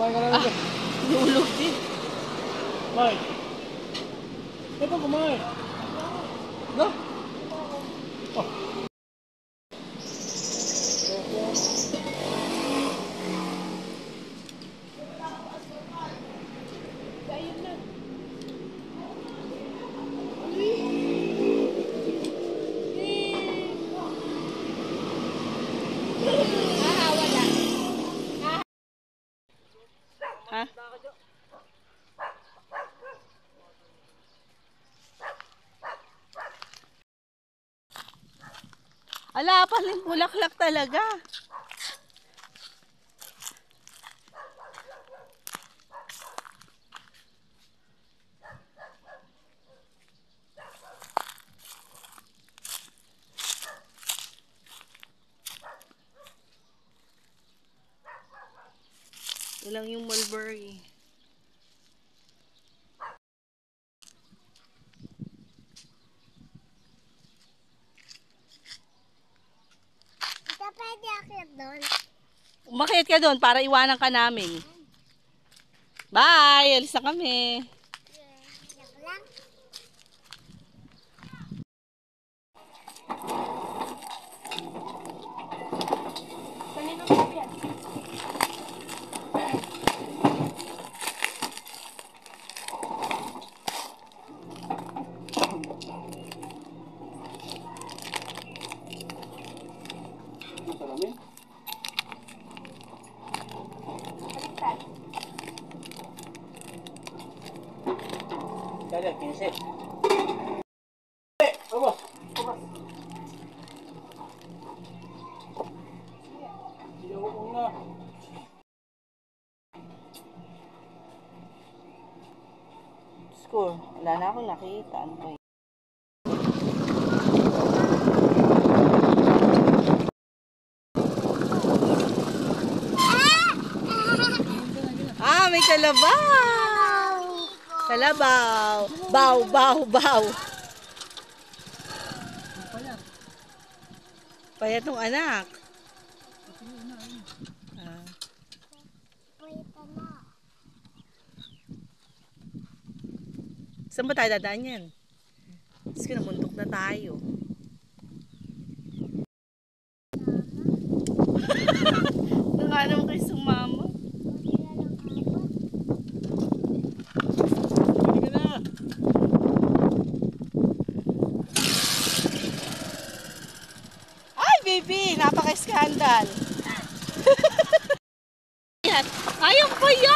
Kumain ka na Ah, nulog din. Kumain. Ito, kumain. Na? Oh. Ha? Ala, paling bulaklak talaga. Ilang yung mulberry. Pwede akit doon. Umakit ka doon para iwanan ka namin. Bye! Alis na kami. Salamin. Dali, 15. Eh, aba. Aba. Ayaw ko na. Score. Wala na akong nakita. Ano ba yun? Ah, may kalabaw! Kalabaw! Baw, baw, baw! Payat ng anak. Ah. Saan ba tayo dadaan yan? Sige, namuntok na tayo. Baby! Napaka-skandal! Yan. Ayaw ko yan!